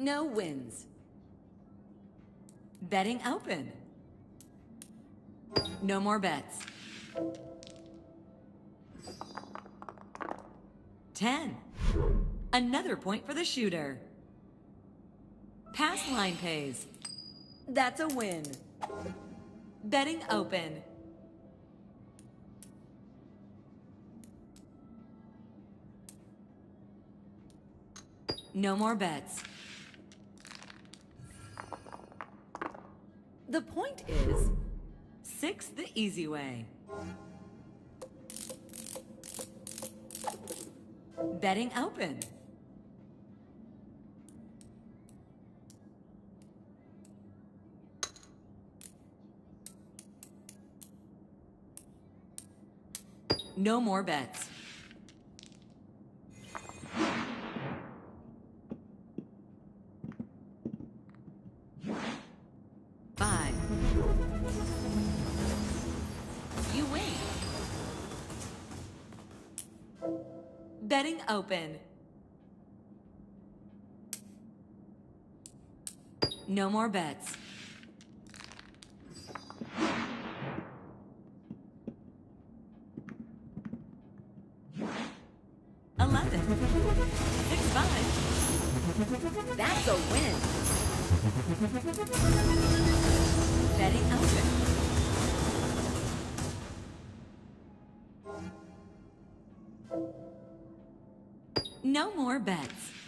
No wins. Betting open. No more bets. 10. Another point for the shooter. Pass line pays. That's a win. Betting open. No more bets. The point is, six the easy way. Betting open. No more bets. Betting open. No more bets. Eleven. Six five. That's a win. Betting open. No more bets.